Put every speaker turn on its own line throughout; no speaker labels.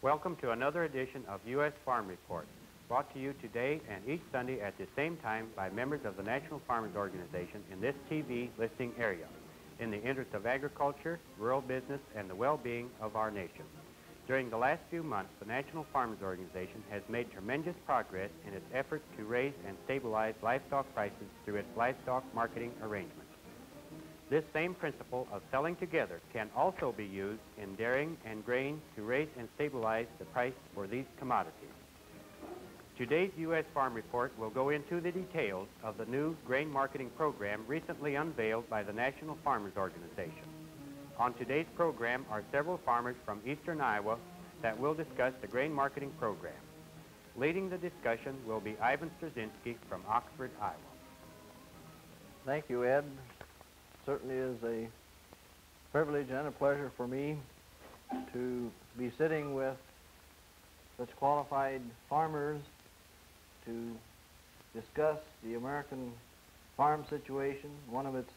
Welcome to another edition of U.S. Farm Report, brought to you today and each Sunday at the same time by members of the National Farmers Organization in this TV listing area, in the interest of agriculture, rural business, and the well-being of our nation. During the last few months, the National Farmers Organization has made tremendous progress in its efforts to raise and stabilize livestock prices through its livestock marketing arrangements. This same principle of selling together can also be used in dairying and grain to raise and stabilize the price for these commodities. Today's U.S. Farm Report will go into the details of the new grain marketing program recently unveiled by the National Farmers Organization. On today's program are several farmers from eastern Iowa that will discuss the grain marketing program. Leading the discussion will be Ivan Straczynski from Oxford, Iowa.
Thank you, Ed certainly is a privilege and a pleasure for me to be sitting with such qualified farmers to discuss the American farm situation, one of its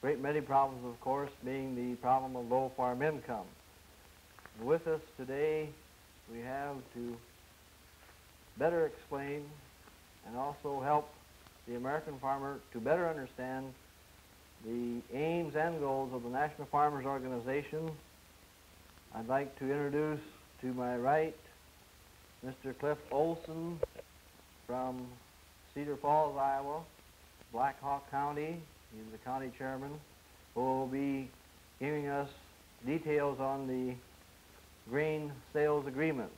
great many problems, of course, being the problem of low farm income. With us today, we have to better explain and also help the American farmer to better understand the aims and goals of the National Farmers Organization. I'd like to introduce to my right Mr. Cliff Olson from Cedar Falls, Iowa, Black Hawk County. He's the county chairman who will be giving us details on the grain sales agreements.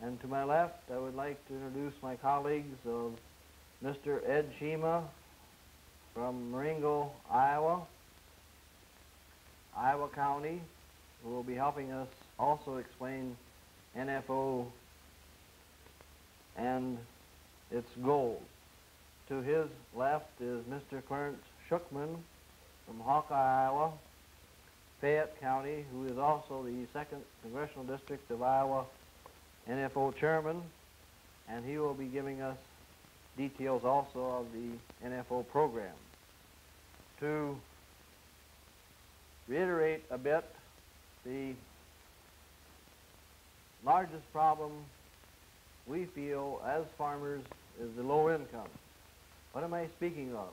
And to my left, I would like to introduce my colleagues of Mr. Ed Shima from Marengo, Iowa, Iowa County, who will be helping us also explain NFO and its goals. To his left is Mr. Clarence Schuchman from Hawkeye, Iowa, Fayette County, who is also the 2nd Congressional District of Iowa NFO Chairman, and he will be giving us details also of the NFO program to reiterate a bit the largest problem we feel as farmers is the low income. What am I speaking of?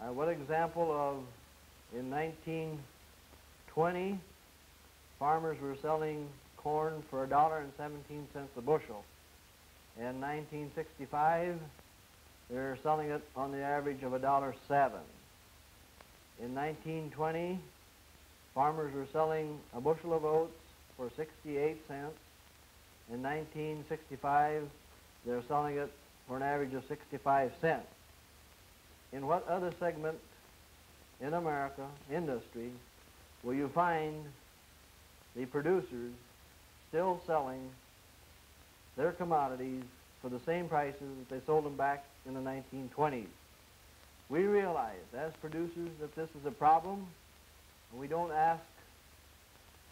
Uh, what example of in 1920 farmers were selling corn for a dollar and 17 cents a bushel. In 1965 they're selling it on the average of a dollar seven. In 1920, farmers were selling a bushel of oats for 68 cents. In 1965, they're selling it for an average of 65 cents. In what other segment in America, industry, will you find the producers still selling their commodities for the same prices that they sold them back in the 1920s? We realize as producers that this is a problem, and we don't ask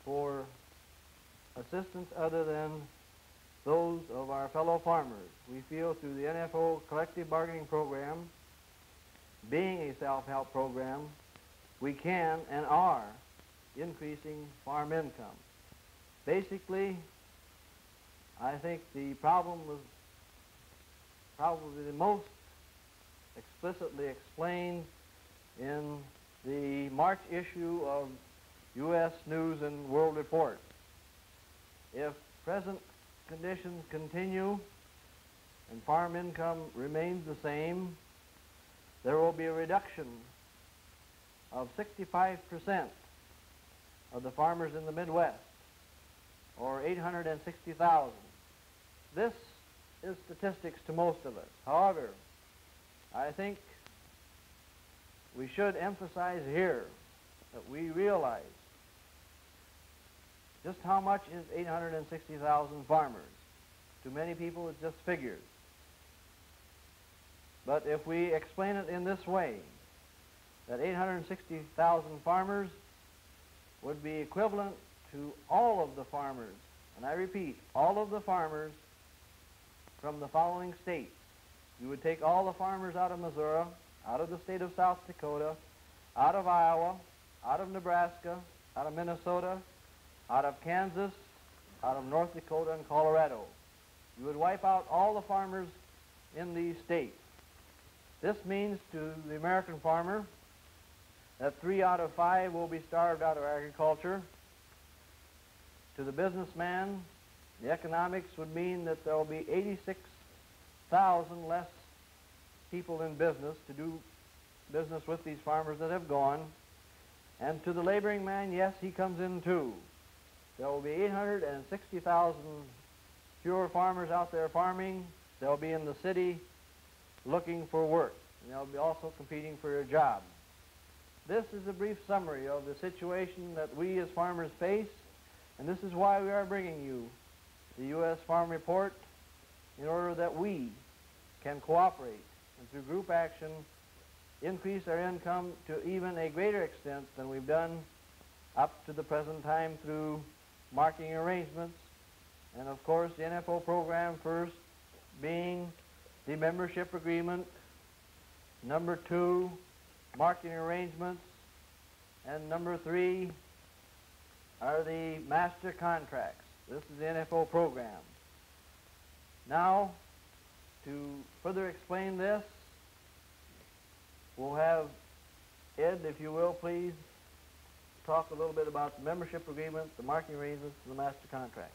for assistance other than those of our fellow farmers. We feel through the NFO collective bargaining program, being a self-help program, we can and are increasing farm income. Basically, I think the problem was probably the most explicitly explained in the March issue of U.S. News and World Report. If present conditions continue and farm income remains the same, there will be a reduction of 65% of the farmers in the Midwest, or 860,000. This is statistics to most of us. However, I think we should emphasize here that we realize just how much is 860,000 farmers. To many people, it's just figures. But if we explain it in this way, that 860,000 farmers would be equivalent to all of the farmers, and I repeat, all of the farmers from the following states, you would take all the farmers out of Missouri, out of the state of South Dakota, out of Iowa, out of Nebraska, out of Minnesota, out of Kansas, out of North Dakota and Colorado. You would wipe out all the farmers in these states. This means to the American farmer that three out of five will be starved out of agriculture. To the businessman, the economics would mean that there will be 86,000 less people in business to do business with these farmers that have gone. And to the laboring man, yes, he comes in too. There will be 860,000 fewer farmers out there farming. They'll be in the city looking for work. And they'll be also competing for your job. This is a brief summary of the situation that we as farmers face, and this is why we are bringing you the U.S. Farm Report in order that we can cooperate and through group action increase our income to even a greater extent than we've done up to the present time through marketing arrangements and of course the NFO program first being the membership agreement, number two, marketing arrangements, and number three are the master contracts. This is the NFO program. Now, to further explain this, we'll have Ed, if you will, please talk a little bit about the membership agreement, the marketing arrangements, and the master contract.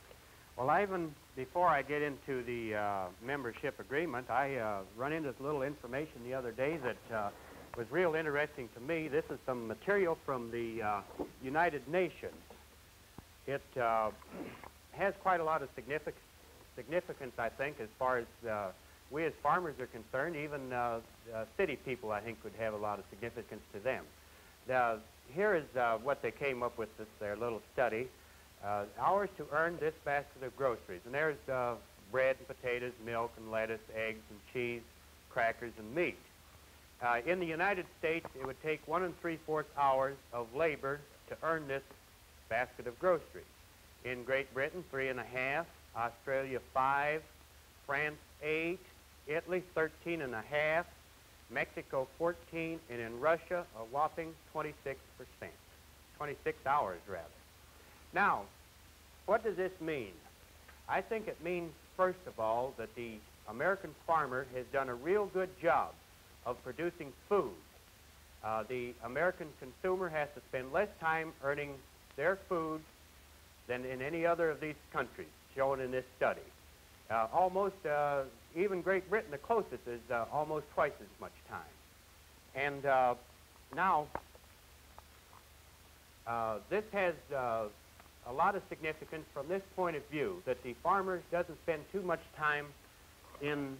Well, Ivan, before I get into the uh, membership agreement, I uh, run into a little information the other day that uh, was real interesting to me. This is some material from the uh, United Nations. It uh, has quite a lot of signific significance, I think, as far as uh, we as farmers are concerned. Even city people, I think, would have a lot of significance to them. Now, here is what they came up with this their little study. Uh, hours to earn this basket of groceries. And there's uh, bread and potatoes, milk and lettuce, eggs and cheese, crackers and meat. Uh, in the United States, it would take one and three-fourths hours of labor to earn this basket of groceries. In Great Britain, three and a half, Australia, five, France, eight, Italy, 13 and a half, Mexico, 14, and in Russia, a whopping 26 percent, 26 hours rather. Now, what does this mean? I think it means, first of all, that the American farmer has done a real good job of producing food. Uh, the American consumer has to spend less time earning their food than in any other of these countries shown in this study. Uh, almost, uh, even Great Britain, the closest, is uh, almost twice as much time. And uh, now, uh, this has a lot of significance from this point of view, that the farmer doesn't spend too much time in,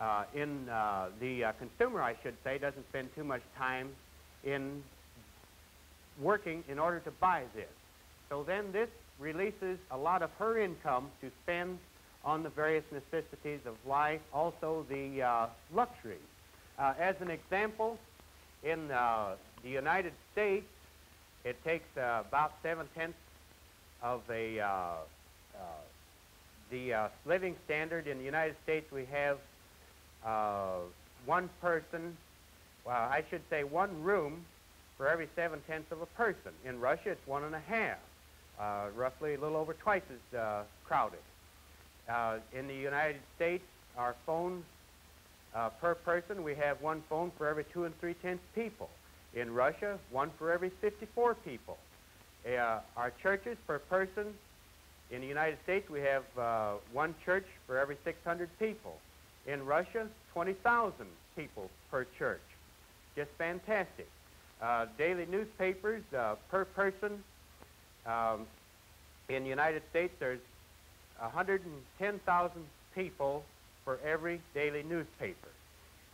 uh, in uh, the uh, consumer, I should say, doesn't spend too much time in working in order to buy this. So then this releases a lot of her income to spend on the various necessities of life, also the uh, luxuries. Uh, as an example, in uh, the United States, it takes uh, about seven-tenths of a, uh, uh, the living standard in the United States, we have one person, well, I should say one room for every seven-tenths of a person. In Russia, it's one and a half, uh, roughly a little over twice as uh, crowded. in the United States, our phones per person, we have one phone for every two and three-tenths people. In Russia, one for every 54 people. Uh, our churches per person, in the United States, we have uh, one church for every 600 people. In Russia, 20,000 people per church. Just fantastic. Uh, daily newspapers uh, per person. Um, in the United States, there's 110,000 people for every daily newspaper.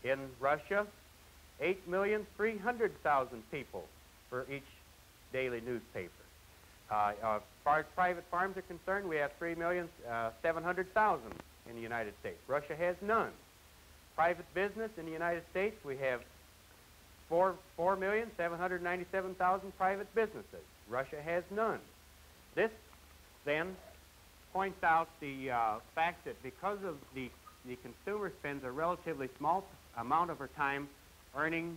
In Russia, 8,300,000 people for each daily newspaper. Uh, as far as private farms are concerned, we have 3,700,000 uh, in the United States. Russia has none. Private business in the United States, we have 4,797,000 private businesses. Russia has none. This then points out the uh, fact that because of the, the consumer spends a relatively small amount of her time earning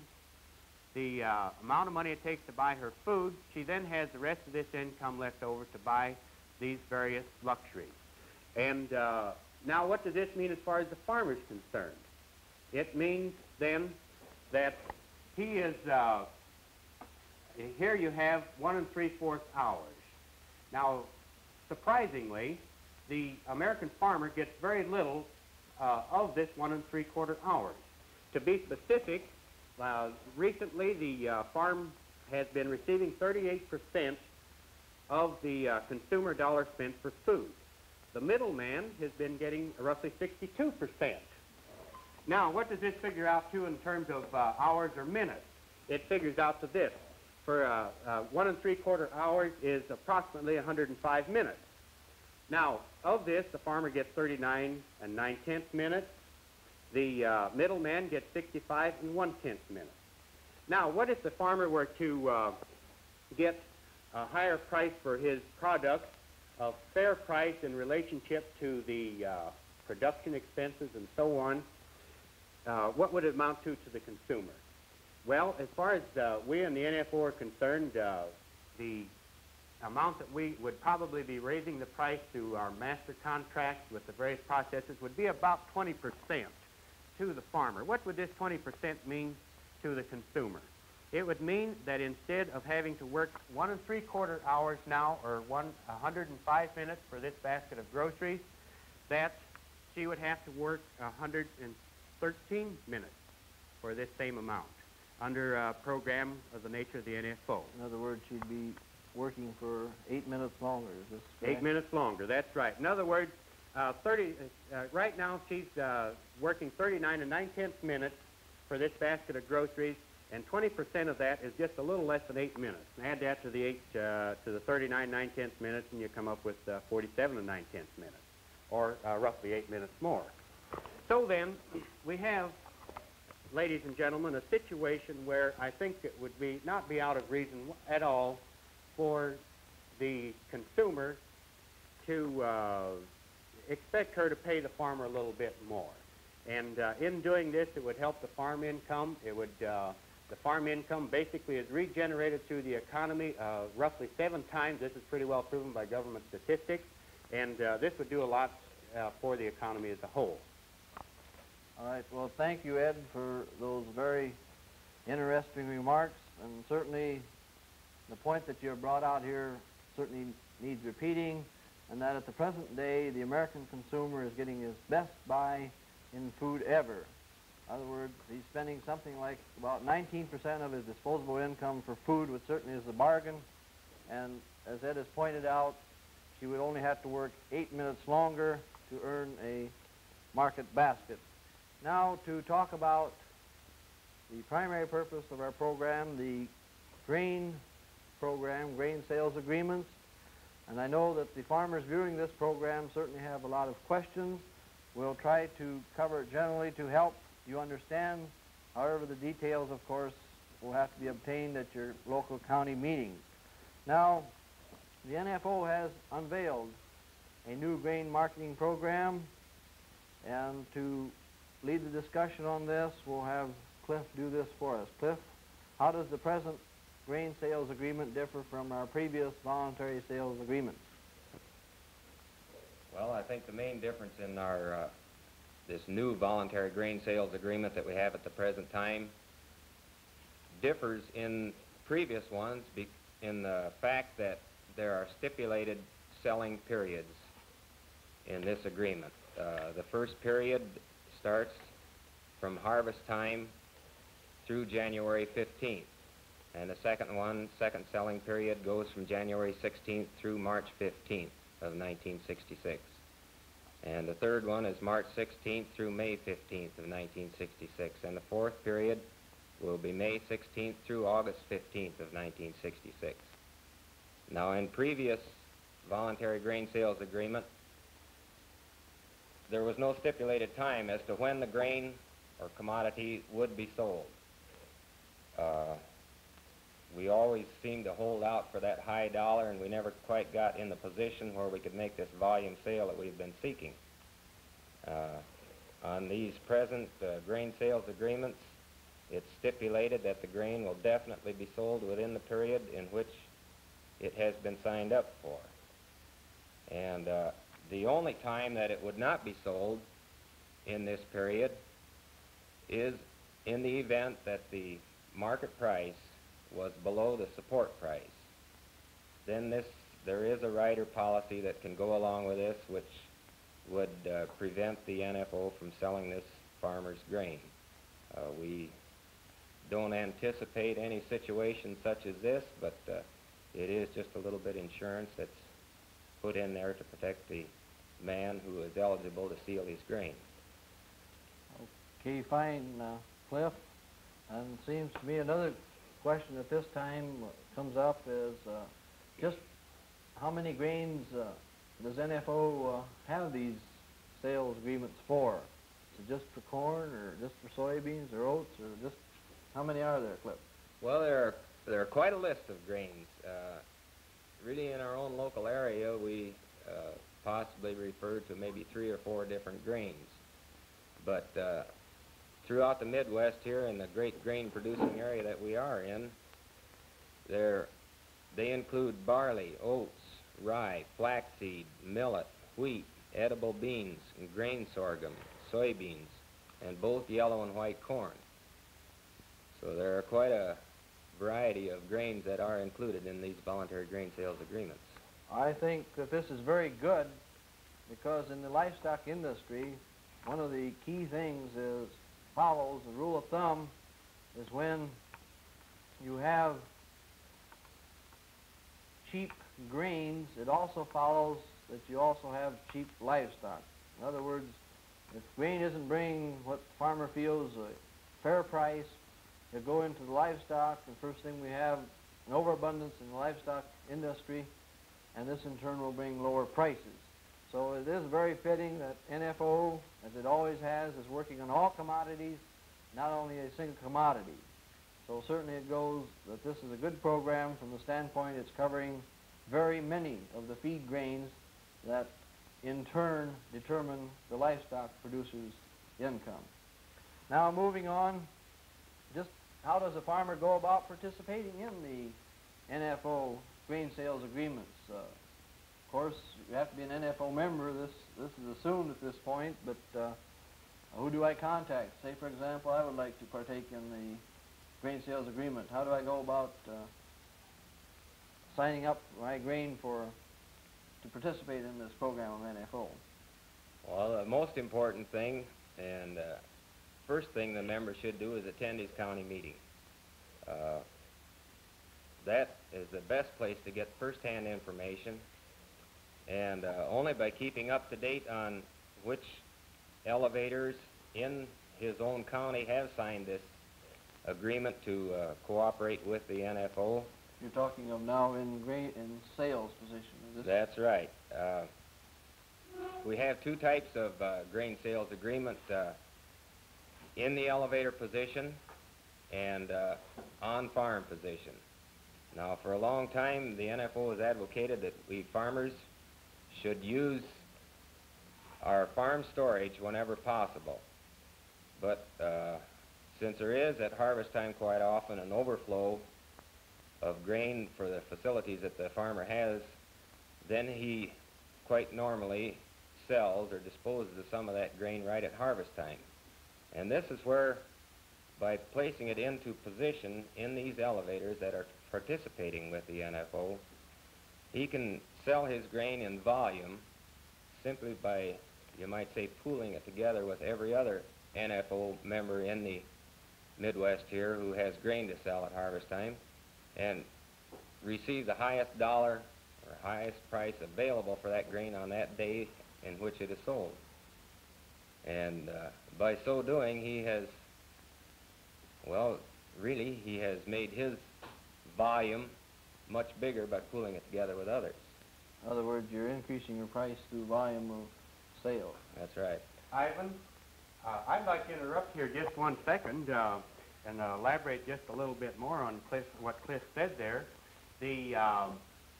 the uh, amount of money it takes to buy her food, she then has the rest of this income left over to buy these various luxuries. And uh, now what does this mean as far as the farmer is concerned? It means then that he is, uh, here you have one and three-fourths hours. Now, surprisingly, the American farmer gets very little uh, of this one and three-quarter hours. To be specific, uh, recently the uh, farm has been receiving 38% of the uh, consumer dollar spent for food. The middleman has been getting roughly 62%. Now, what does this figure out to in terms of uh, hours or minutes? It figures out to this. For uh, uh, one and three-quarter hours is approximately 105 minutes. Now, of this, the farmer gets 39 and 9 tenths minutes. The uh, middleman gets 65 and 1 tenth minutes. Now, what if the farmer were to uh, get a higher price for his product, a fair price in relationship to the production expenses and so on, what would it amount to to the consumer? Well, as far as uh, we and the NFO are concerned, uh, the amount that we would probably be raising the price to our master contracts with the various processors would be about 20% to the farmer. What would this 20% mean to the consumer? It would mean that instead of having to work one and three quarter hours now, or one 105 minutes for this basket of groceries, that she would have to work 113 minutes for this same amount under a program of the nature of the NFO.
In other words, she'd be working for eight minutes longer. Is this correct?
Eight minutes longer, that's right. In other words, uh, 30, uh, right now she's uh, working 39 and 9 tenths minutes for this basket of groceries, and 20% of that is just a little less than eight minutes. Add that to the eight, uh, to the 39 9 tenths minutes, and you come up with uh, 47 and 9 tenths minutes, or uh, roughly eight minutes more. So then, we have, ladies and gentlemen, a situation where I think it would be not be out of reason at all for the consumer to uh, expect her to pay the farmer a little bit more. And uh, in doing this, it would help the farm income. It would, uh, the farm income basically is regenerated through the economy uh, roughly seven times. This is pretty well proven by government statistics. And uh, this would do a lot uh, for the economy as a whole.
All right. Well, thank you, Ed, for those very interesting remarks, and certainly the point that you have brought out here certainly needs repeating, and that at the present day, the American consumer is getting his best buy in food ever. In other words, he's spending something like about 19% of his disposable income for food, which certainly is a bargain. And as Ed has pointed out, she would only have to work eight minutes longer to earn a market basket. Now to talk about the primary purpose of our program, the grain program, grain sales agreements. And I know that the farmers viewing this program certainly have a lot of questions. We'll try to cover it generally to help you understand. However, the details, of course, will have to be obtained at your local county meetings. Now, the NFO has unveiled a new grain marketing program, and to lead the discussion on this, we'll have Cliff do this for us. Cliff, how does the present grain sales agreement differ from our previous voluntary sales agreements?
Well, I think the main difference in our, uh, this new voluntary grain sales agreement that we have at the present time differs in previous ones in the fact that there are stipulated selling periods in this agreement. Uh, the first period starts from harvest time through January 15th. And the second one, second selling period, goes from January 16th through March 15th of 1966. And the third one is March 16th through May 15th of 1966. And the fourth period will be May 16th through August 15th of 1966. Now, in previous voluntary grain sales agreement, there was no stipulated time as to when the grain or commodity would be sold. Uh, we always seemed to hold out for that high dollar, and we never quite got in the position where we could make this volume sale that we've been seeking. Uh, on these present uh, grain sales agreements, it's stipulated that the grain will definitely be sold within the period in which it has been signed up for. And uh, the only time that it would not be sold in this period is in the event that the market price was below the support price. Then this, there is a rider policy that can go along with this, which would uh, prevent the NFO from selling this farmer's grain. Uh, we don't anticipate any situation such as this, but uh, it is just a little bit insurance that's put in there to protect the man who is eligible to seal his grain.
Okay, fine, uh, Cliff. And it seems to me another question at this time comes up is uh, just how many grains uh, does NFO uh, have these sales agreements for? Is it just for corn or just for soybeans or oats or just, how many are there, Cliff?
Well, there are, there are quite a list of grains. Uh, really, in our own local area, we possibly refer to maybe three or four different grains. But uh, throughout the Midwest here in the great grain producing area that we are in, there, they include barley, oats, rye, flaxseed, millet, wheat, edible beans, grain sorghum, soybeans, and both yellow and white corn. So there are quite a variety of grains that are included in these voluntary grain sales agreements.
I think that this is very good because in the livestock industry, one of the key things is follows the rule of thumb is when you have cheap grains, it also follows that you also have cheap livestock. In other words, if grain isn't bringing what the farmer feels a fair price, you go into the livestock, and first thing we have an overabundance in the livestock industry, and this in turn will bring lower prices. So it is very fitting that NFO, as it always has, is working on all commodities, not only a single commodity. So certainly it goes that this is a good program from the standpoint it's covering very many of the feed grains that in turn determine the livestock producer's income. Now moving on, just how does a farmer go about participating in the NFO grain sales agreements? Uh, of course, you have to be an NFO member. This this is assumed at this point, but uh, who do I contact? Say, for example, I would like to partake in the grain sales agreement. How do I go about uh, signing up my grain for to participate in this program of NFO?
Well, the most important thing and uh, first thing the member should do is attend his county meeting. Uh, that is the best place to get first-hand information, and uh, only by keeping up to date on which elevators in his own county have signed this agreement to uh, cooperate with the NFO.
You're talking of now in grain in sales position. Is this
That's right. Uh, we have two types of uh, grain sales agreement uh, in the elevator position and uh, on farm position. Now, for a long time, the NFO has advocated that we farmers should use our farm storage whenever possible. But uh, since there is at harvest time quite often an overflow of grain for the facilities that the farmer has, then he quite normally sells or disposes of some of that grain right at harvest time. And this is where, by placing it into position in these elevators that are participating with the NFO, he can sell his grain in volume simply by, you might say, pooling it together with every other NFO member in the Midwest here who has grain to sell at harvest time and receive the highest dollar or highest price available for that grain on that day in which it is sold. And uh, by so doing, he has, well, really, he has made his volume much bigger by pooling it together with others.
In other words, you're increasing your price through volume of sales.
That's right.
Ivan, uh, I'd like to interrupt here just one second uh, and uh, elaborate just a little bit more on Cliff, what Cliff said there. The um,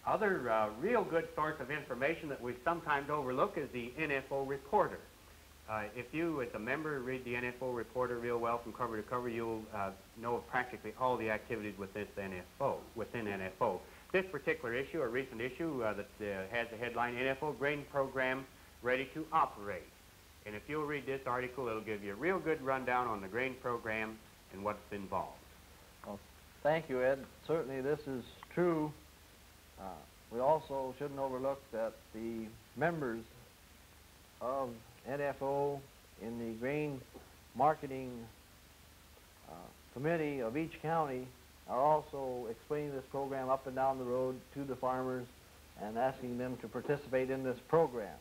other uh, real good source of information that we sometimes overlook is the NFO reporter. Uh, if you, as a member, read the NFO reporter real well from cover to cover, you'll uh, know practically all the activities with this NFO, within NFO. This particular issue, a recent issue uh, that uh, has the headline NFO Grain Program Ready to Operate. And if you'll read this article, it'll give you a real good rundown on the grain program and what's involved.
Well, thank you, Ed. Certainly this is true. Uh, we also shouldn't overlook that the members of NFO in the grain marketing uh, committee of each county are also explaining this program up and down the road to the farmers and asking them to participate in this program.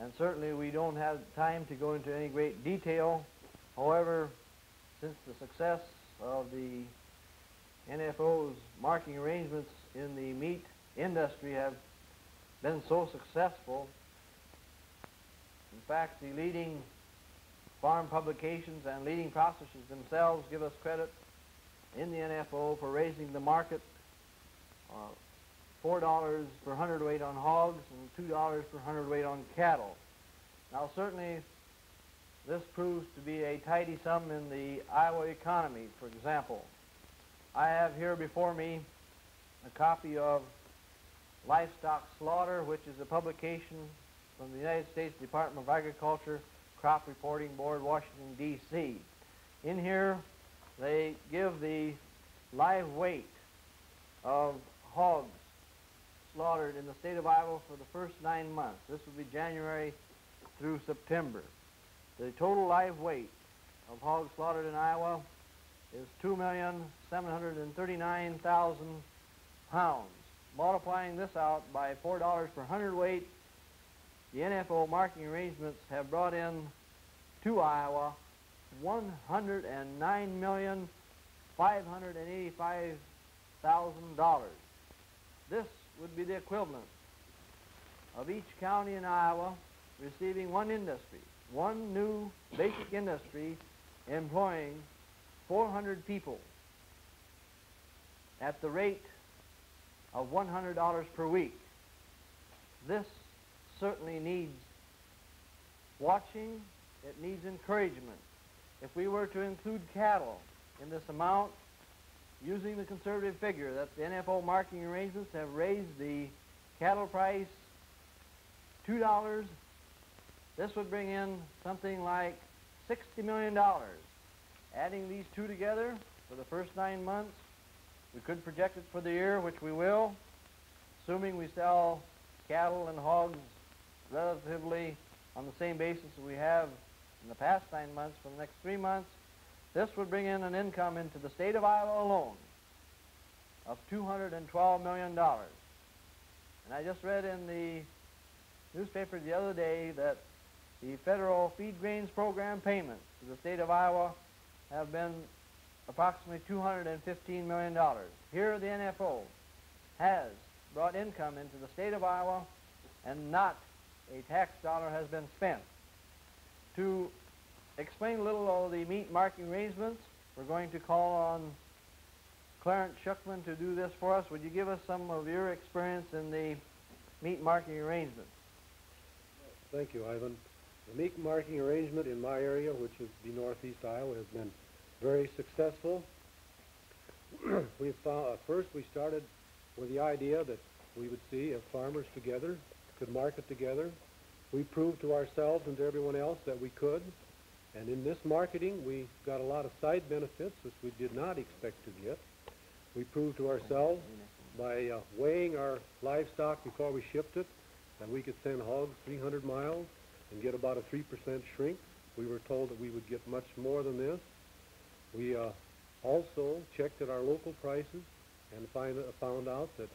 And certainly we don't have time to go into any great detail. However, since the success of the NFO's marketing arrangements in the meat industry have been so successful, in fact, the leading farm publications and leading processors themselves give us credit in the NFO for raising the market uh, $4 per hundredweight on hogs and $2 per hundredweight on cattle. Now, certainly, this proves to be a tidy sum in the Iowa economy. For example, I have here before me a copy of Livestock Slaughter, which is a publication from the United States Department of Agriculture Crop Reporting Board, Washington, D.C. In here, they give the live weight of hogs slaughtered in the state of Iowa for the first nine months. This would be January through September. The total live weight of hogs slaughtered in Iowa is 2,739,000 pounds. Multiplying this out by $4 per hundredweight, the NFO marketing arrangements have brought in to Iowa $109,585,000. This would be the equivalent of each county in Iowa receiving one industry, one new basic industry employing 400 people at the rate of $100 per week. This certainly needs watching, it needs encouragement. If we were to include cattle in this amount, using the conservative figure that the NFO marketing arrangements have raised the cattle price $2, this would bring in something like $60 million. Adding these two together for the first nine months, we could project it for the year, which we will, assuming we sell cattle and hogs relatively on the same basis we have in the past nine months for the next three months, this would bring in an income into the state of Iowa alone of $212 million. And I just read in the newspaper the other day that the federal feed grains program payments to the state of Iowa have been approximately $215 million. Here the NFO has brought income into the state of Iowa and not a tax dollar has been spent. To explain a little of the meat marketing arrangements, we're going to call on Clarence Shuckman to do this for us. Would you give us some of your experience in the meat marketing arrangements?
Thank you, Ivan. The meat marketing arrangement in my area, which is the northeast Iowa, has been very successful. we found, uh, first we started with the idea that we would see if farmers together could market together. We proved to ourselves and to everyone else that we could. And in this marketing, we got a lot of side benefits, which we did not expect to get. We proved to ourselves by uh, weighing our livestock before we shipped it that we could send hogs 300 miles and get about a 3% shrink. We were told that we would get much more than this. We uh, also checked at our local prices and find, uh, found out that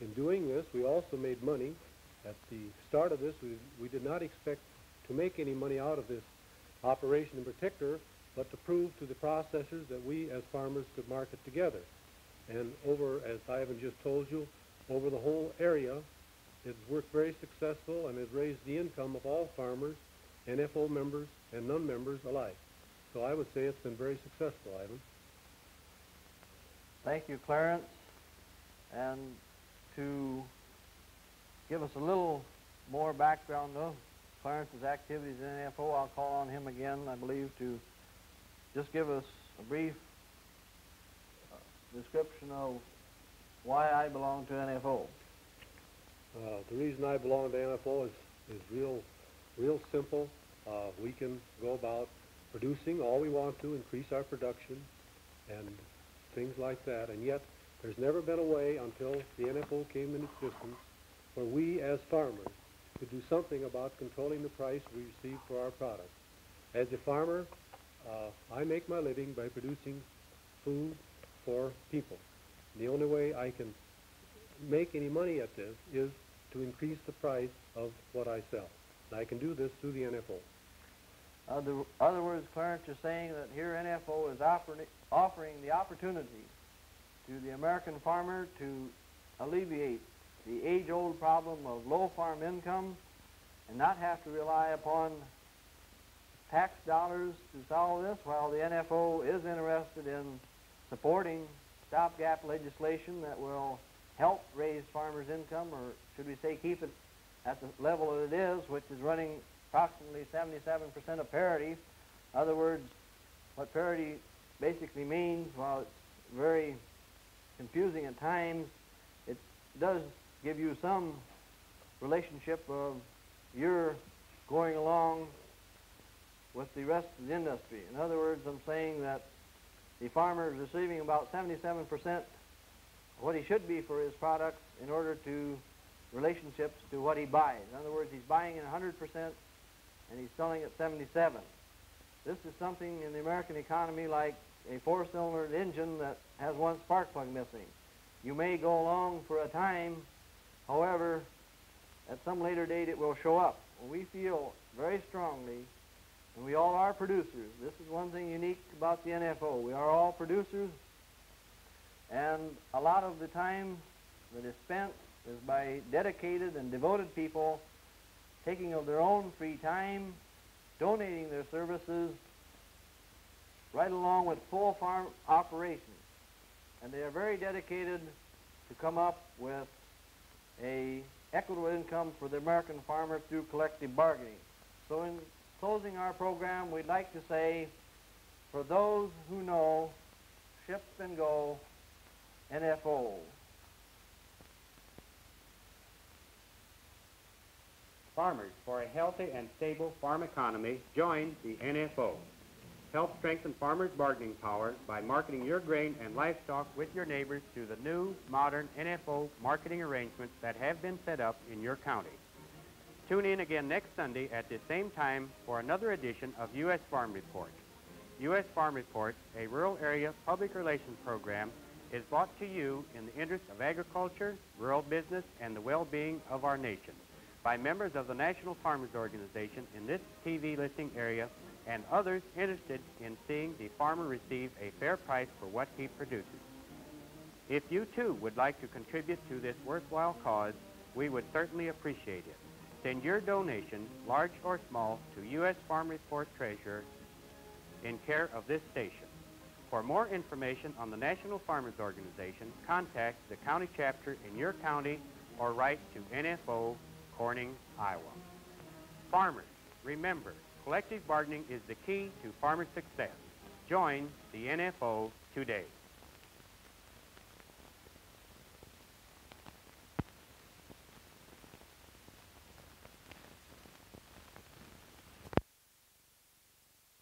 in doing this, we also made money. At the start of this, we, we did not expect to make any money out of this operation in particular, but to prove to the processors that we as farmers could market together. And over, as Ivan just told you, over the whole area, it's worked very successful and has raised the income of all farmers, NFO members, and non-members alike. So I would say it's been very successful, Ivan.
Thank you, Clarence. And to give us a little more background of Clarence's activities in NFO, I'll call on him again, I believe, to just give us a brief uh, description of why I belong to NFO.
Uh, the reason I belong to NFO is, is real, real simple. Uh, we can go about producing all we want to, increase our production, and things like that. And yet, there's never been a way until the NFO came into existence where we, as farmers, could do something about controlling the price we receive for our products. As a farmer, uh, I make my living by producing food for people. The only way I can make any money at this is to increase the price of what I sell. And I can do this through the NFO.
Other, other words, Clarence, you're saying that here NFO is offering, offering the opportunity to the American farmer to alleviate the age-old problem of low farm income and not have to rely upon tax dollars to solve this, while the NFO is interested in supporting stopgap legislation that will help raise farmers' income, or should we say keep it at the level that it is, which is running approximately 77% of parity. In other words, what parity basically means, while it's very confusing at times, it does give you some relationship of your going along with the rest of the industry. In other words, I'm saying that the farmer is receiving about 77% what he should be for his products in order to relationships to what he buys. In other words, he's buying at 100% and he's selling at 77. This is something in the American economy like a four-cylinder engine that has one spark plug missing. You may go along for a time, however, at some later date it will show up. We feel very strongly, and we all are producers. This is one thing unique about the NFO. We are all producers, and a lot of the time that is spent is by dedicated and devoted people taking of their own free time, donating their services right along with full farm operations. And they are very dedicated to come up with a equitable income for the American farmer through collective bargaining. So in closing our program, we'd like to say, for those who know, ship and go, NFO.
Farmers for a healthy and stable farm economy, join the NFO. Help strengthen farmers' bargaining power by marketing your grain and livestock with your neighbors through the new, modern NFO marketing arrangements that have been set up in your county. Tune in again next Sunday at the same time for another edition of U.S. Farm Report. U.S. Farm Report, a rural area public relations program, is brought to you in the interest of agriculture, rural business, and the well-being of our nation by members of the National Farmers Organization in this TV listing area and others interested in seeing the farmer receive a fair price for what he produces. If you too would like to contribute to this worthwhile cause, we would certainly appreciate it. Send your donation, large or small, to U.S. Farm Report Treasurer in care of this station. For more information on the National Farmers Organization, contact the county chapter in your county or write to NFO Corning, Iowa. Farmers, remember, collective bargaining is the key to farmer success. Join the NFO today.